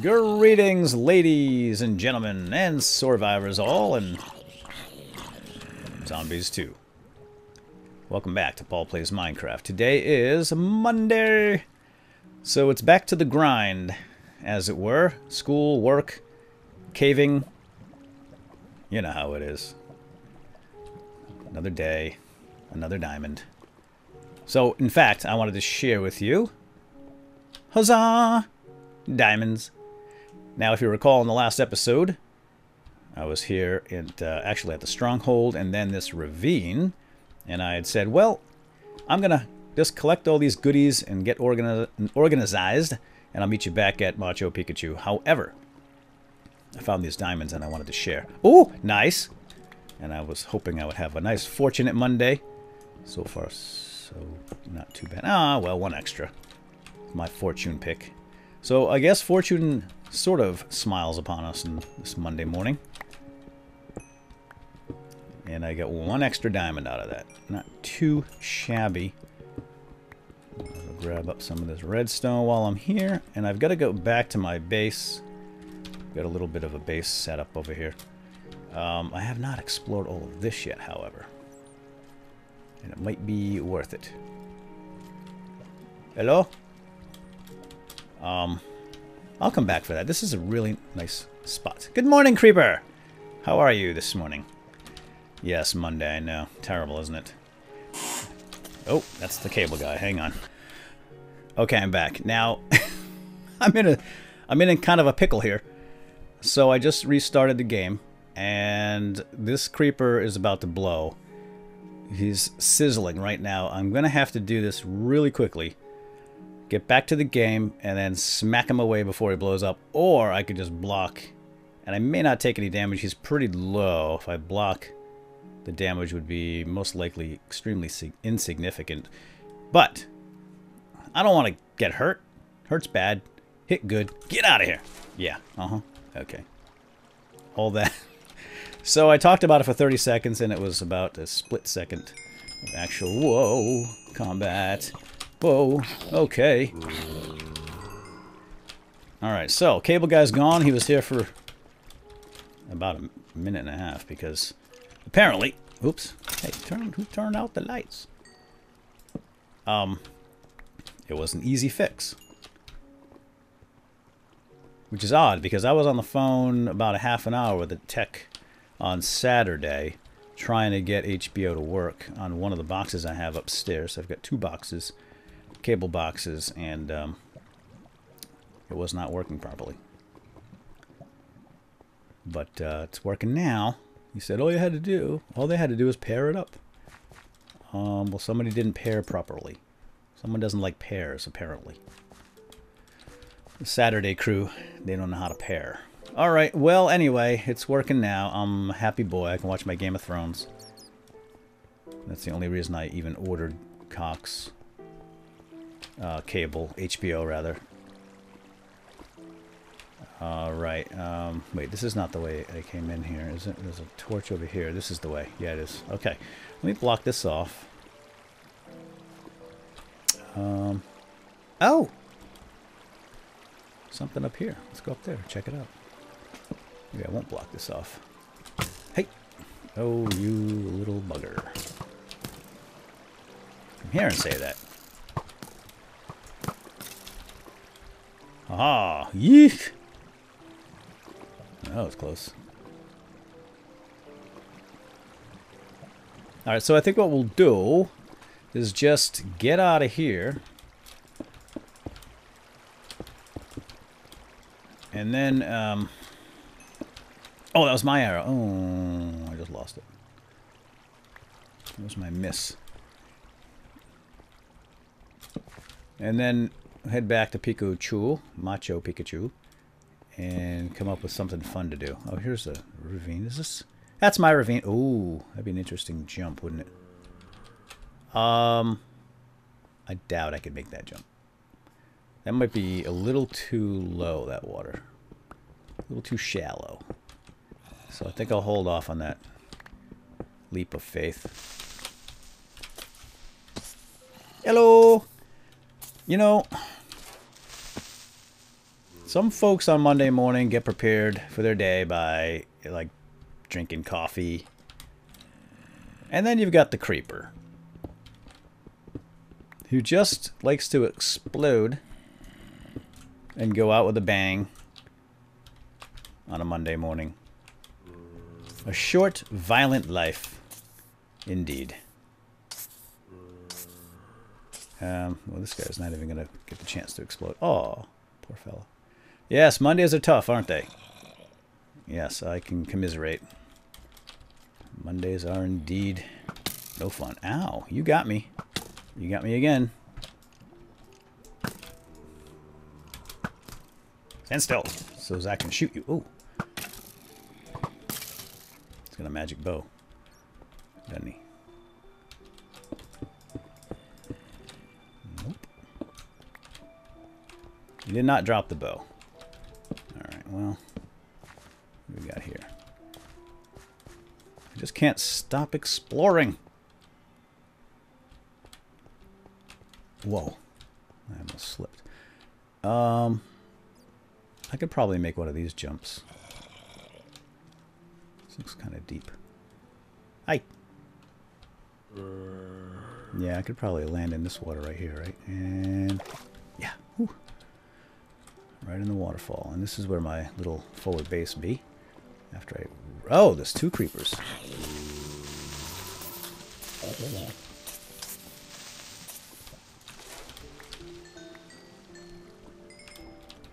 Greetings, ladies and gentlemen, and survivors all, and zombies too. Welcome back to Paul Plays Minecraft. Today is Monday, so it's back to the grind, as it were. School, work, caving. You know how it is. Another day, another diamond. So, in fact, I wanted to share with you... Huzzah! Diamonds. Now, if you recall in the last episode, I was here at, uh, actually at the stronghold and then this ravine, and I had said, well, I'm going to just collect all these goodies and get organi organized, and I'll meet you back at Macho Pikachu. However, I found these diamonds and I wanted to share. Oh, nice! And I was hoping I would have a nice fortunate Monday. So far, so not too bad. Ah, well, one extra. My fortune pick. So I guess fortune sort of smiles upon us in this Monday morning. And I got one extra diamond out of that. Not too shabby. grab up some of this redstone while I'm here. And I've got to go back to my base. Got a little bit of a base set up over here. Um, I have not explored all of this yet, however. And it might be worth it. Hello? Um, I'll come back for that. This is a really nice spot. Good morning, Creeper! How are you this morning? Yes, Monday, I know. Terrible, isn't it? Oh, that's the cable guy. Hang on. Okay, I'm back. Now, I'm in a, I'm in a kind of a pickle here. So I just restarted the game, and this creeper is about to blow. He's sizzling right now. I'm going to have to do this really quickly get back to the game, and then smack him away before he blows up. Or I could just block, and I may not take any damage. He's pretty low. If I block, the damage would be most likely extremely insignificant. But I don't want to get hurt. Hurt's bad. Hit good. Get out of here. Yeah. Uh-huh. Okay. All that. so I talked about it for 30 seconds, and it was about a split second of actual, whoa, combat. Whoa, okay. Alright, so, cable guy's gone. He was here for about a minute and a half because apparently, oops, hey, turn, who turned out the lights? Um, it was an easy fix. Which is odd because I was on the phone about a half an hour with the tech on Saturday trying to get HBO to work on one of the boxes I have upstairs. I've got two boxes cable boxes and um, it was not working properly. But uh, it's working now. He said all you had to do, all they had to do was pair it up. Um, well, somebody didn't pair properly. Someone doesn't like pairs, apparently. The Saturday crew, they don't know how to pair. Alright, well, anyway, it's working now. I'm a happy boy. I can watch my Game of Thrones. That's the only reason I even ordered Cox uh, cable, HBO rather. Alright, um, wait, this is not the way I came in here, is it? There's a torch over here. This is the way. Yeah, it is. Okay, let me block this off. Um, oh! Something up here. Let's go up there, check it out. Maybe I won't block this off. Hey! Oh, you little bugger. Come here and say that. Aha! Yeek! That was close. Alright, so I think what we'll do is just get out of here. And then, um... Oh, that was my arrow. Oh, I just lost it. That was my miss. And then head back to Pikachu, Macho Pikachu, and come up with something fun to do. Oh, here's a ravine. Is this? That's my ravine. Ooh, that'd be an interesting jump, wouldn't it? Um, I doubt I could make that jump. That might be a little too low, that water. A little too shallow. So I think I'll hold off on that leap of faith. Hello! You know, Some folks on Monday morning get prepared for their day by, like, drinking coffee. And then you've got the creeper. Who just likes to explode and go out with a bang on a Monday morning. A short, violent life. Indeed. Um, well, this guy's not even going to get the chance to explode. Oh, poor fella. Yes, Mondays are tough, aren't they? Yes, I can commiserate. Mondays are indeed no fun. Ow, you got me. You got me again. Stand still, so Zach can shoot you. Ooh. He's got a magic bow, doesn't he? Nope. He did not drop the bow. Well, we got here? I just can't stop exploring. Whoa. I almost slipped. Um, I could probably make one of these jumps. This looks kind of deep. Hi. Yeah, I could probably land in this water right here, right? And yeah. Right in the waterfall. And this is where my little forward base be. After I... Oh, there's two creepers.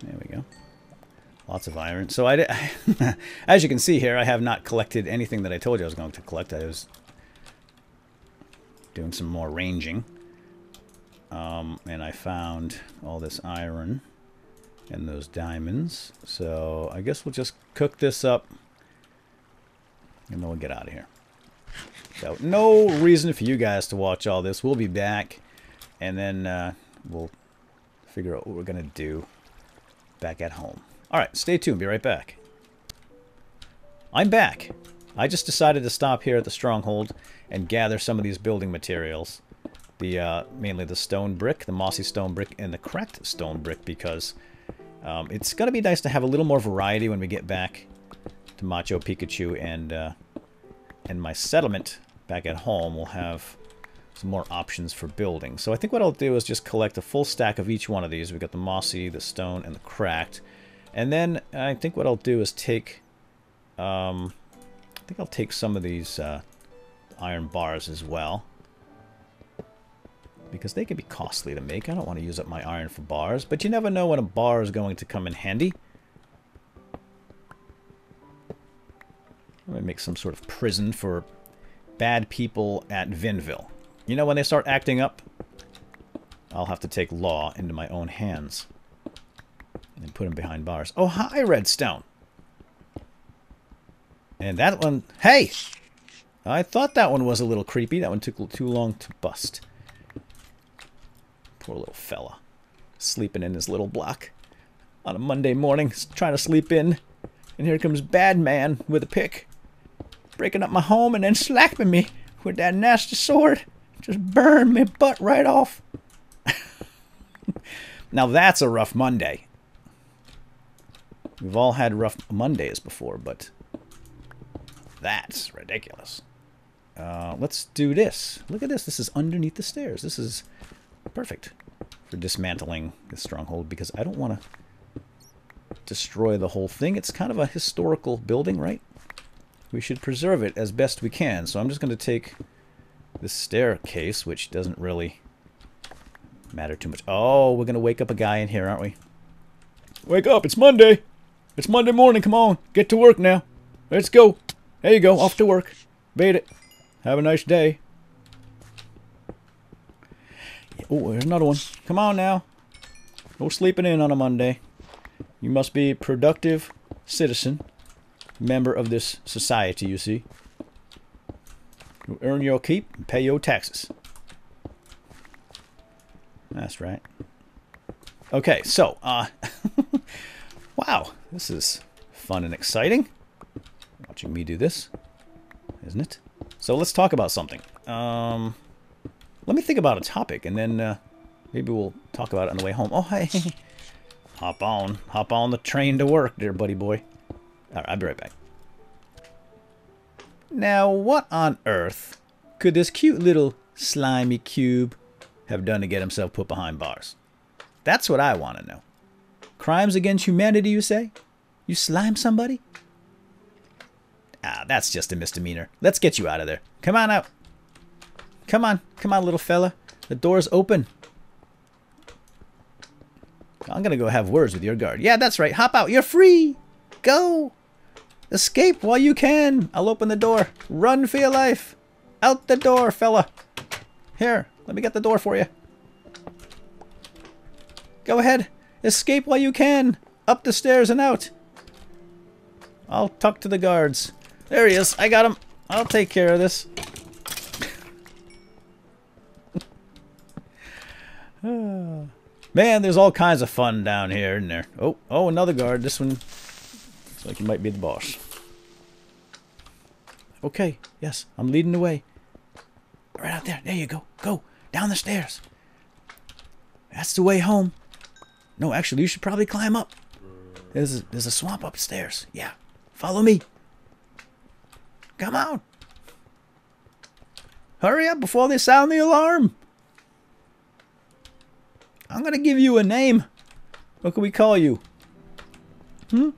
There we go. Lots of iron. So I, as you can see here, I have not collected anything that I told you I was going to collect. I was doing some more ranging. Um, and I found all this iron and those diamonds. So I guess we'll just cook this up and then we'll get out of here. So no reason for you guys to watch all this. We'll be back and then uh, we'll figure out what we're going to do back at home. All right, stay tuned. Be right back. I'm back. I just decided to stop here at the stronghold and gather some of these building materials. The uh, Mainly the stone brick, the mossy stone brick, and the cracked stone brick because um, it's going to be nice to have a little more variety when we get back to Macho Pikachu and, uh, and my settlement back at home We'll have some more options for building. So I think what I'll do is just collect a full stack of each one of these. We've got the mossy, the stone, and the cracked. And then I think what I'll do is take... Um, I think I'll take some of these uh, iron bars as well. Because they can be costly to make. I don't want to use up my iron for bars. But you never know when a bar is going to come in handy. I'm going to make some sort of prison for bad people at Vinville. You know, when they start acting up, I'll have to take law into my own hands. And put them behind bars. Oh, hi, Redstone. And that one... Hey! I thought that one was a little creepy. That one took too long to bust. Poor little fella. Sleeping in his little block. On a Monday morning, trying to sleep in. And here comes Bad Man with a pick. Breaking up my home and then slapping me with that nasty sword. Just burned my butt right off. now that's a rough Monday. We've all had rough Mondays before, but that's ridiculous. Uh, let's do this. Look at this. This is underneath the stairs. This is perfect for dismantling the stronghold because I don't want to destroy the whole thing. It's kind of a historical building, right? We should preserve it as best we can. So I'm just going to take this staircase, which doesn't really matter too much. Oh, we're going to wake up a guy in here, aren't we? Wake up. It's Monday. It's Monday morning. Come on. Get to work now. Let's go. There you go. Off to work. Beat it. Have a nice day. Oh, there's another one. Come on now. No sleeping in on a Monday. You must be a productive citizen. Member of this society, you see. You earn your keep and pay your taxes. That's right. Okay, so, uh... wow, this is fun and exciting. Watching me do this, isn't it? So let's talk about something. Um, let me think about a topic, and then uh, maybe we'll talk about it on the way home. Oh, hi. Hop on. Hop on the train to work, dear buddy boy. Alright, I'll be right back. Now, what on earth could this cute little slimy cube have done to get himself put behind bars? That's what I want to know. Crimes against humanity, you say? You slime somebody? Ah, that's just a misdemeanor. Let's get you out of there. Come on out. Come on. Come on, little fella. The door's open. I'm going to go have words with your guard. Yeah, that's right. Hop out. You're free. Go. Escape while you can. I'll open the door. Run for your life. Out the door, fella. Here, let me get the door for you. Go ahead. Escape while you can. Up the stairs and out. I'll talk to the guards. There he is. I got him. I'll take care of this. Man, there's all kinds of fun down here, and there? Oh, oh, another guard. This one Looks like he might be the boss. Okay, yes, I'm leading the way. Right out there. There you go. Go. Down the stairs. That's the way home. No, actually, you should probably climb up. There's a, there's a swamp upstairs. Yeah. Follow me. Come on. Hurry up before they sound the alarm. I'm going to give you a name. What can we call you? Hmm?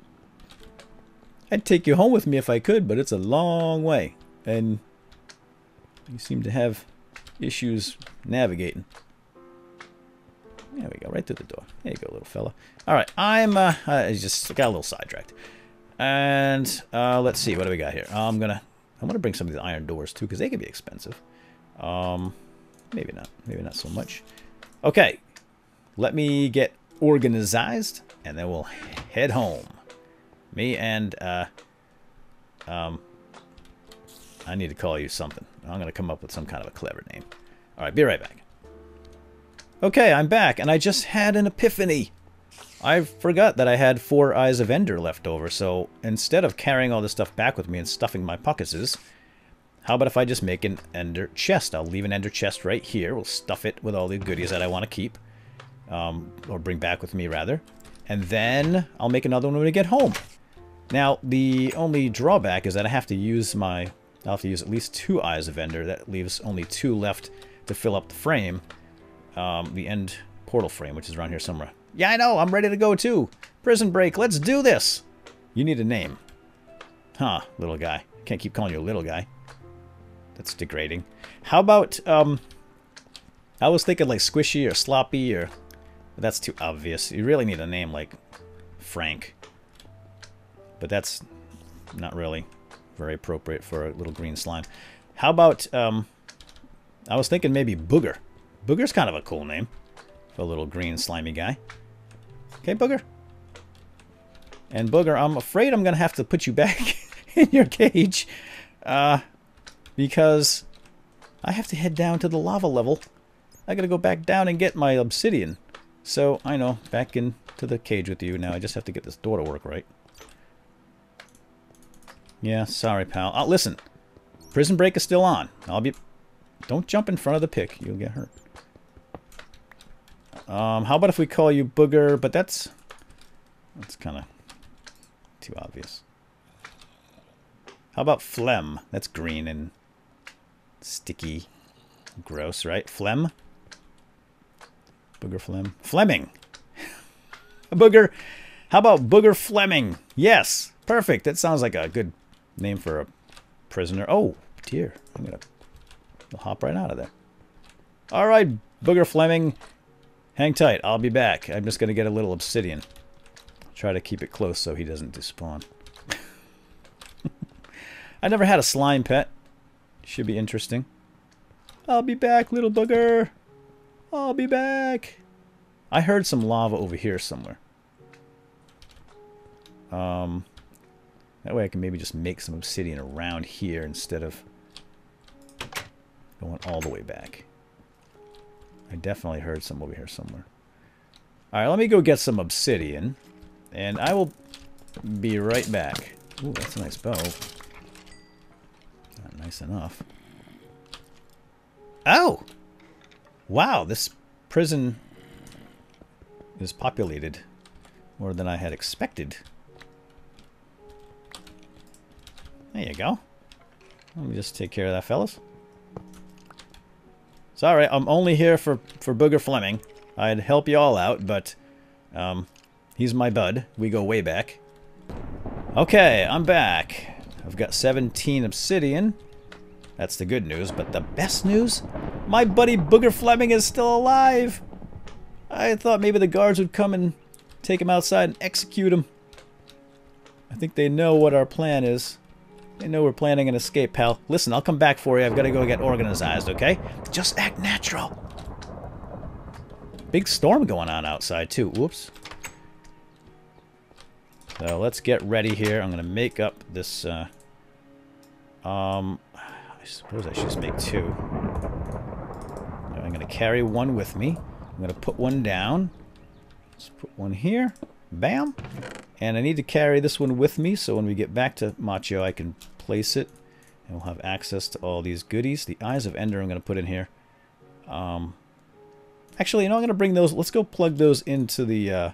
I'd take you home with me if I could, but it's a long way. And you seem to have issues navigating. There we go, right through the door. There you go, little fella. All right, I'm, uh, I just got a little sidetracked. And, uh, let's see, what do we got here? I'm gonna, I'm gonna bring some of these iron doors, too, because they can be expensive. Um, maybe not, maybe not so much. Okay, let me get organized, and then we'll head home. Me and, uh, um, I need to call you something. I'm going to come up with some kind of a clever name. All right, be right back. Okay, I'm back, and I just had an epiphany. I forgot that I had four Eyes of Ender left over, so instead of carrying all this stuff back with me and stuffing my pockets, how about if I just make an Ender chest? I'll leave an Ender chest right here. We'll stuff it with all the goodies that I want to keep, um, or bring back with me, rather. And then I'll make another one when we get home. Now, the only drawback is that I have to use my... I'll have to use at least two Eyes of Ender. That leaves only two left to fill up the frame. Um, the end portal frame, which is around here somewhere. Yeah, I know. I'm ready to go, too. Prison break. Let's do this. You need a name. Huh, little guy. Can't keep calling you a little guy. That's degrading. How about, um... I was thinking like Squishy or Sloppy or... That's too obvious. You really need a name like Frank. But that's not really very appropriate for a little green slime. How about, um, I was thinking maybe Booger. Booger's kind of a cool name for a little green slimy guy. Okay, Booger? And Booger, I'm afraid I'm going to have to put you back in your cage. Uh, because I have to head down to the lava level. I got to go back down and get my obsidian. So, I know, back into the cage with you now. I just have to get this door to work right. Yeah, sorry, pal. Oh, listen. Prison break is still on. I'll be... Don't jump in front of the pick. You'll get hurt. Um, how about if we call you Booger? But that's... That's kind of too obvious. How about Phlegm? That's green and sticky. Gross, right? Phlegm? Booger Phlegm. Fleming! A booger. How about Booger Fleming? Yes. Perfect. That sounds like a good Name for a prisoner. Oh, dear. I'm going to hop right out of there. All right, Booger Fleming. Hang tight. I'll be back. I'm just going to get a little obsidian. Try to keep it close so he doesn't despawn. I never had a slime pet. Should be interesting. I'll be back, little booger. I'll be back. I heard some lava over here somewhere. Um, that way I can maybe just make some obsidian around here instead of going all the way back. I definitely heard some over here somewhere. Alright, let me go get some obsidian. And I will be right back. Ooh, that's a nice bow. Not nice enough. Oh! Wow, this prison is populated more than I had expected. There you go. Let me just take care of that, fellas. Sorry, I'm only here for, for Booger Fleming. I'd help you all out, but um, he's my bud. We go way back. Okay, I'm back. I've got 17 obsidian. That's the good news, but the best news? My buddy Booger Fleming is still alive! I thought maybe the guards would come and take him outside and execute him. I think they know what our plan is. They know we're planning an escape, pal. Listen, I'll come back for you. I've got to go get organized, okay? Just act natural. Big storm going on outside, too. Whoops. So let's get ready here. I'm going to make up this... Uh, um, I suppose I should just make two. I'm going to carry one with me. I'm going to put one down. Let's put one here. Bam. And I need to carry this one with me so when we get back to Macho I can place it and we'll have access to all these goodies. The Eyes of Ender I'm going to put in here. Um, actually, you know, I'm going to bring those. Let's go plug those into the uh,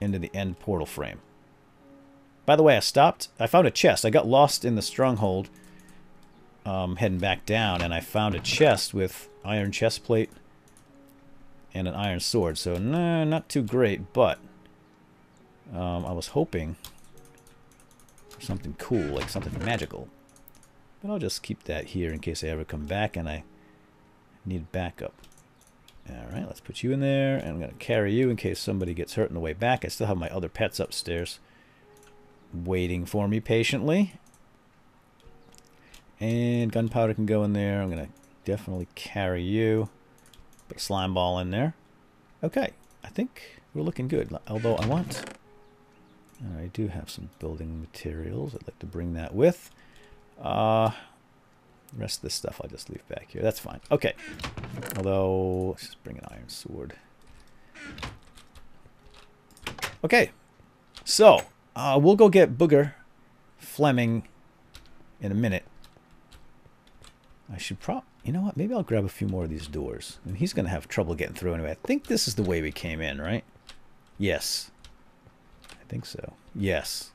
into the end portal frame. By the way, I stopped. I found a chest. I got lost in the stronghold um, heading back down, and I found a chest with iron chest plate and an iron sword. So, nah, not too great, but um, I was hoping for something cool, like something magical. But I'll just keep that here in case I ever come back and I need backup. Alright, let's put you in there. And I'm going to carry you in case somebody gets hurt on the way back. I still have my other pets upstairs waiting for me patiently. And gunpowder can go in there. I'm going to definitely carry you. Put a slime ball in there. Okay, I think we're looking good. Although I want I do have some building materials. I'd like to bring that with. Uh, rest of this stuff I'll just leave back here. That's fine. Okay. Although, let's just bring an iron sword. Okay. So, uh, we'll go get Booger Fleming in a minute. I should prop. You know what? Maybe I'll grab a few more of these doors. and he's going to have trouble getting through anyway. I think this is the way we came in, right? Yes I think so. Yes.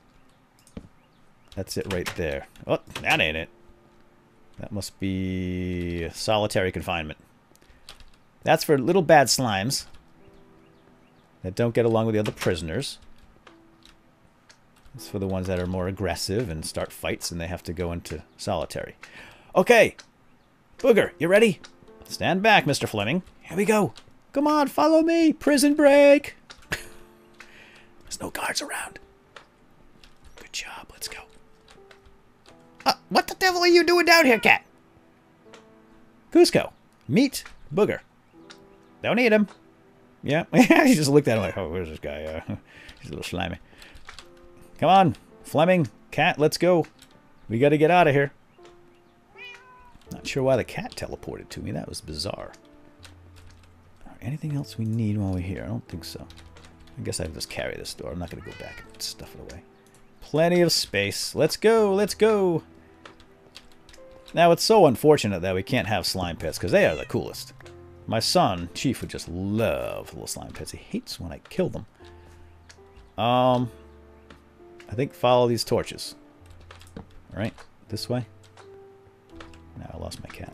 That's it right there. Oh, that ain't it. That must be solitary confinement. That's for little bad slimes that don't get along with the other prisoners. It's for the ones that are more aggressive and start fights and they have to go into solitary. Okay. Booger, you ready? Stand back, Mr. Fleming. Here we go. Come on, follow me. Prison break. There's no guards around. Good job. Let's go. Uh, what the devil are you doing down here, cat? Kuzco. Meet Booger. Don't eat him. Yeah. he just looked at him like, oh, where's this guy? Uh, he's a little slimy. Come on. Fleming. Cat, let's go. We got to get out of here. Not sure why the cat teleported to me. That was bizarre. Anything else we need while we're here? I don't think so. I guess I will just carry this door. I'm not going to go back and stuff it away. Plenty of space. Let's go. Let's go. Now, it's so unfortunate that we can't have slime pits, because they are the coolest. My son, Chief, would just love little slime pits. He hates when I kill them. Um, I think follow these torches. Alright, this way. Now I lost my cat.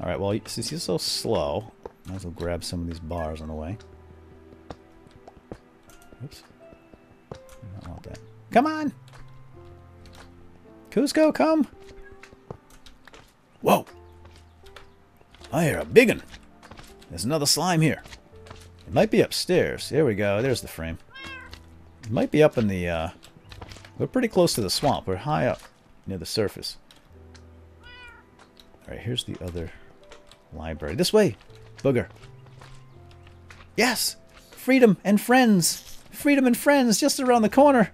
Alright, well, since he's so slow, might as well grab some of these bars on the way. Oops. I don't want that. Come on! Kuzco, come! Whoa! I hear a big one. There's another slime here. It might be upstairs. There we go. There's the frame. It might be up in the, uh... We're pretty close to the swamp. We're high up near the surface. Alright, here's the other library. This way! Booger. Yes! Freedom and friends! Freedom and friends just around the corner.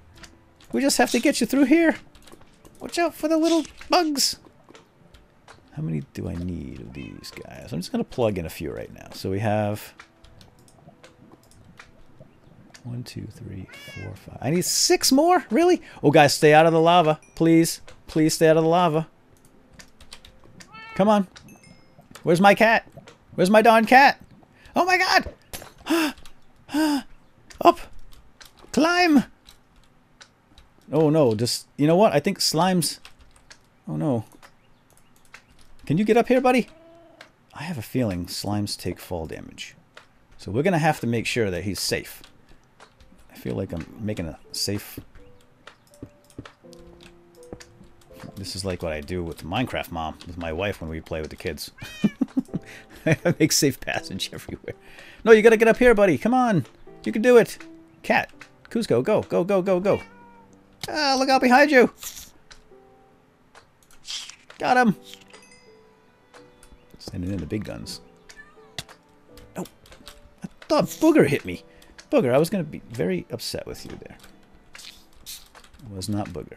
We just have to get you through here. Watch out for the little bugs. How many do I need of these guys? I'm just going to plug in a few right now. So we have... One, two, three, four, five. I need six more? Really? Oh, guys, stay out of the lava. Please. Please stay out of the lava. Come on. Where's my cat? Where's my darn cat? Oh, my God! Up! Climb! Oh no, just you know what? I think slimes. Oh no. Can you get up here, buddy? I have a feeling slimes take fall damage. So we're gonna have to make sure that he's safe. I feel like I'm making a safe. This is like what I do with Minecraft mom, with my wife when we play with the kids. I make safe passage everywhere. No, you gotta get up here, buddy. Come on. You can do it. Cat. Kuzco, go, go, go, go, go. Ah, look out behind you. Got him. Sending in the big guns. Oh, I thought Booger hit me. Booger, I was going to be very upset with you there. It was not Booger.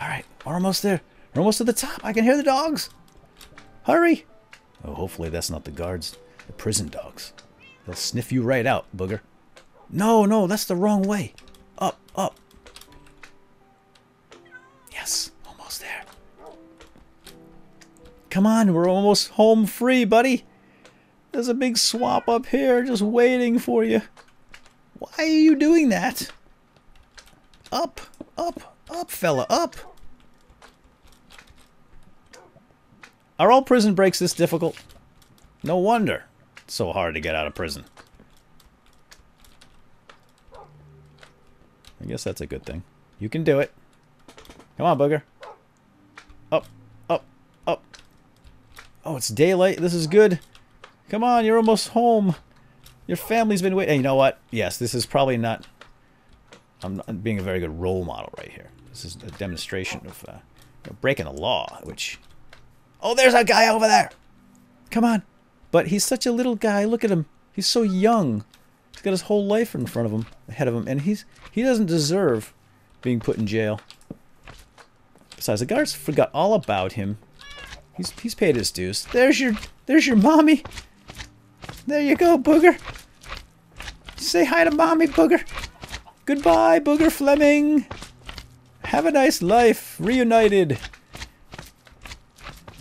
All right, we're almost there. We're almost to the top. I can hear the dogs. Hurry. Oh, hopefully that's not the guards. The prison dogs. They'll sniff you right out, Booger. No, no, that's the wrong way. Up, up. Yes, almost there. Come on, we're almost home free, buddy. There's a big swamp up here just waiting for you. Why are you doing that? Up, up, up, fella, up. Are all prison breaks this difficult? No wonder. It's so hard to get out of prison. I guess that's a good thing. You can do it. Come on, booger. Up, up, up. Oh, it's daylight. This is good. Come on, you're almost home. Your family's been waiting. You know what? Yes, this is probably not... I'm not being a very good role model right here. This is a demonstration of uh, breaking the law, which... Oh, there's a guy over there! Come on. But he's such a little guy. Look at him. He's so young. He's got his whole life in front of him, ahead of him, and he's he doesn't deserve being put in jail. Besides, the guards forgot all about him. He's he's paid his dues. There's your there's your mommy. There you go, Booger. Say hi to mommy, Booger. Goodbye, Booger Fleming. Have a nice life. Reunited.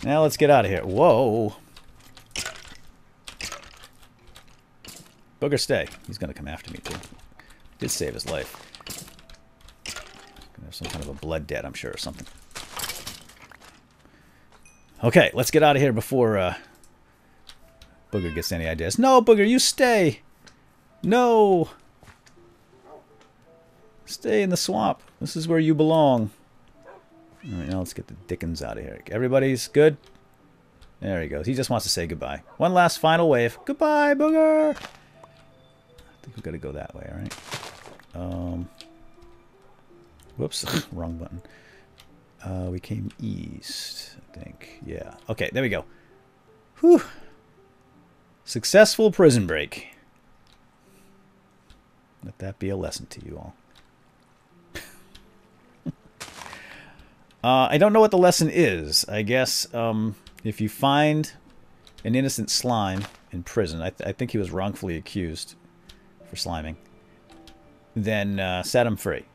Now let's get out of here. Whoa. Booger, stay. He's going to come after me, too. Did save his life. Gonna have some kind of a blood debt, I'm sure, or something. Okay, let's get out of here before uh, Booger gets any ideas. No, Booger, you stay! No! Stay in the swamp. This is where you belong. Alright, now let's get the Dickens out of here. Everybody's good? There he goes. He just wants to say goodbye. One last final wave. Goodbye, Booger! I think we've got to go that way, all right? Um, whoops, wrong button. Uh, we came east, I think. Yeah. Okay, there we go. Whew. Successful prison break. Let that be a lesson to you all. Uh, I don't know what the lesson is. I guess um, if you find an innocent slime in prison, I, th I think he was wrongfully accused for sliming, then uh, set him free.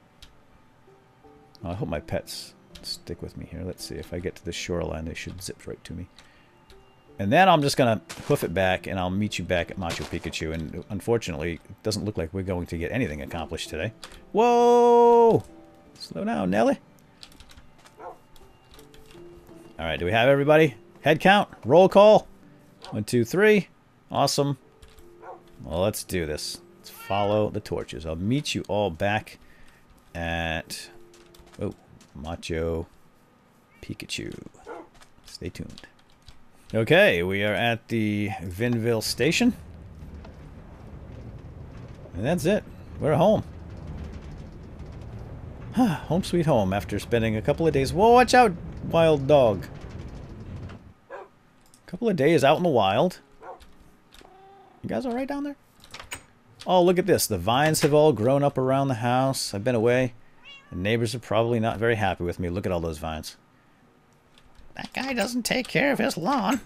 Oh, I hope my pets stick with me here. Let's see. If I get to the shoreline, they should zip right to me. And then I'm just going to hoof it back, and I'll meet you back at Macho Pikachu. And unfortunately, it doesn't look like we're going to get anything accomplished today. Whoa! Slow down, Nelly. All right, do we have everybody? Head count, roll call. One, two, three. Awesome. Well, let's do this. Let's follow the torches. I'll meet you all back at... Oh, Macho Pikachu. Stay tuned. Okay, we are at the Vinville station. And that's it. We're home. home sweet home after spending a couple of days. Whoa, watch out, wild dog. Couple of days out in the wild. You guys alright down there? Oh, look at this. The vines have all grown up around the house. I've been away. The neighbors are probably not very happy with me. Look at all those vines. That guy doesn't take care of his lawn.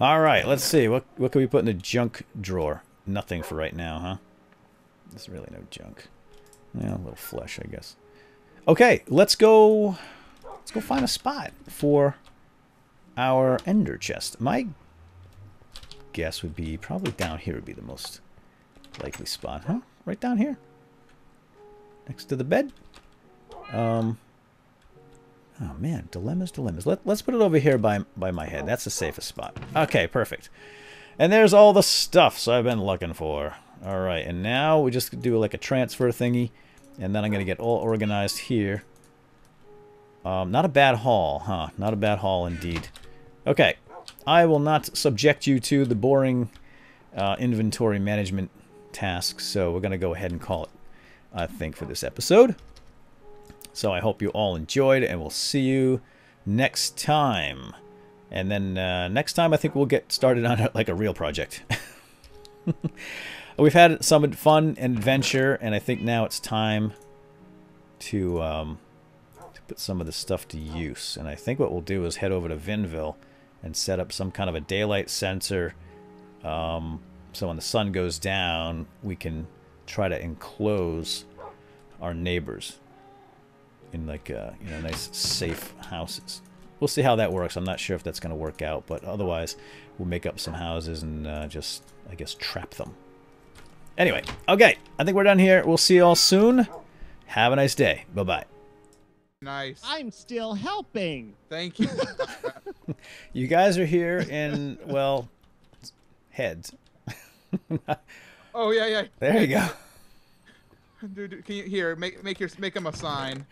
All right, let's see. What what can we put in the junk drawer? Nothing for right now, huh? There's really no junk. Yeah, a little flesh, I guess. Okay, let's go. Let's go find a spot for our ender chest. My guess would be probably down here would be the most likely spot, huh? Right down here, next to the bed. Um, oh man, dilemmas, dilemmas. Let, let's put it over here by, by my head. That's the safest spot. Okay, perfect. And there's all the stuffs I've been looking for. All right, and now we just do like a transfer thingy. And then I'm going to get all organized here. Um, not a bad haul, huh? Not a bad haul indeed. Okay, I will not subject you to the boring uh, inventory management task, so we're going to go ahead and call it, I think, for this episode. So I hope you all enjoyed, and we'll see you next time. And then uh, next time, I think we'll get started on like a real project. We've had some fun and adventure, and I think now it's time to, um, to put some of this stuff to use. And I think what we'll do is head over to Vinville and set up some kind of a daylight sensor. Um, so when the sun goes down, we can try to enclose our neighbors in like uh, you know nice safe houses. We'll see how that works. I'm not sure if that's going to work out, but otherwise we'll make up some houses and uh, just I guess trap them. Anyway, okay, I think we're done here. We'll see you all soon. Have a nice day. Bye bye. Nice. I'm still helping. Thank you. You guys are here in well heads. oh yeah, yeah. There you go. Dude, can you here make make your make him a sign?